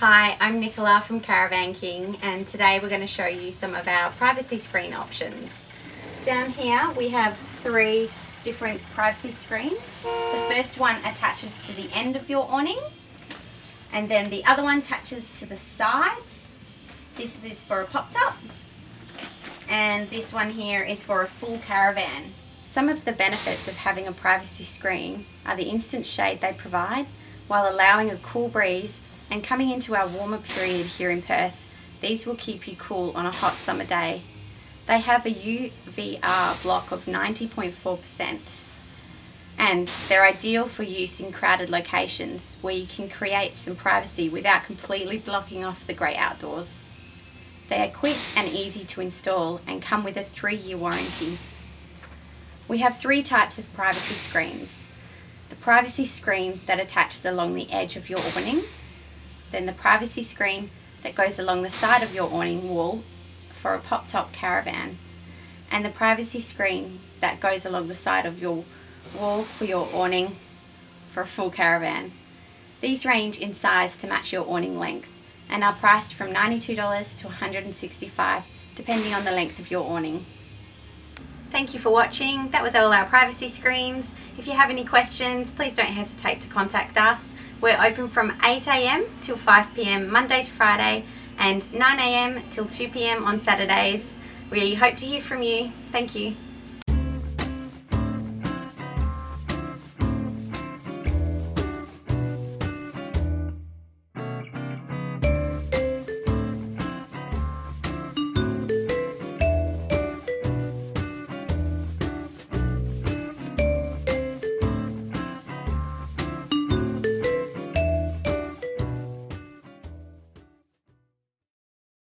Hi, I'm Nicola from Caravan King and today we're going to show you some of our privacy screen options. Down here we have three different privacy screens. The first one attaches to the end of your awning and then the other one attaches to the sides. This is for a pop-top and this one here is for a full caravan. Some of the benefits of having a privacy screen are the instant shade they provide while allowing a cool breeze and coming into our warmer period here in Perth, these will keep you cool on a hot summer day. They have a UVR block of 90.4% and they're ideal for use in crowded locations where you can create some privacy without completely blocking off the great outdoors. They are quick and easy to install and come with a three year warranty. We have three types of privacy screens. The privacy screen that attaches along the edge of your awning then the privacy screen that goes along the side of your awning wall for a pop-top caravan, and the privacy screen that goes along the side of your wall for your awning for a full caravan. These range in size to match your awning length and are priced from $92 to $165 depending on the length of your awning. Thank you for watching. That was all our privacy screens. If you have any questions, please don't hesitate to contact us. We're open from 8am till 5pm Monday to Friday and 9am till 2pm on Saturdays. We hope to hear from you. Thank you.